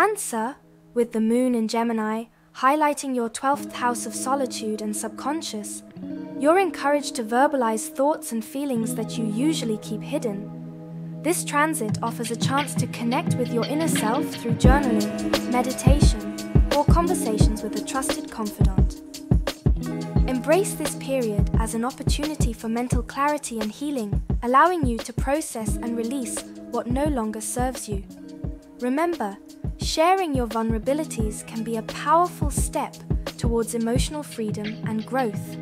Cancer, with the moon in Gemini, highlighting your 12th house of solitude and subconscious, you're encouraged to verbalize thoughts and feelings that you usually keep hidden. This transit offers a chance to connect with your inner self through journaling, meditation, or conversations with a trusted confidant. Embrace this period as an opportunity for mental clarity and healing, allowing you to process and release what no longer serves you. Remember, sharing your vulnerabilities can be a powerful step towards emotional freedom and growth.